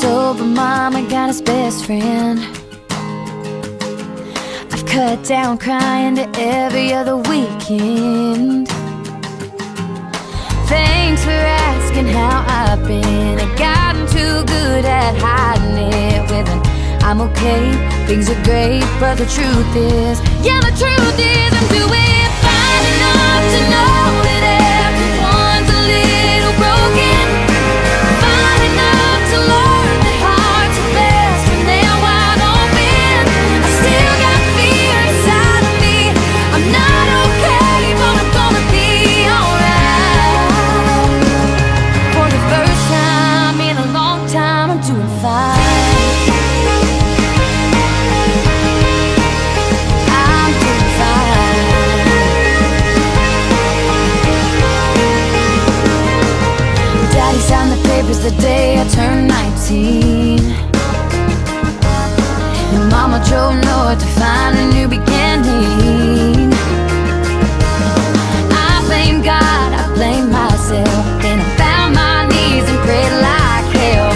sober, mama got his best friend. I've cut down crying to every other weekend. Thanks for asking how I've been. I've gotten too good at hiding it with an I'm okay, things are great, but the truth is, yeah, the truth is, I'm doing fine enough to know They signed the papers the day I turned 19 And Mama drove north to find a new beginning. I blame God, I blame myself. And I found my knees and prayed like hell.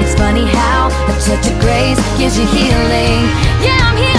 It's funny how a touch of grace gives you healing. Yeah, I'm here.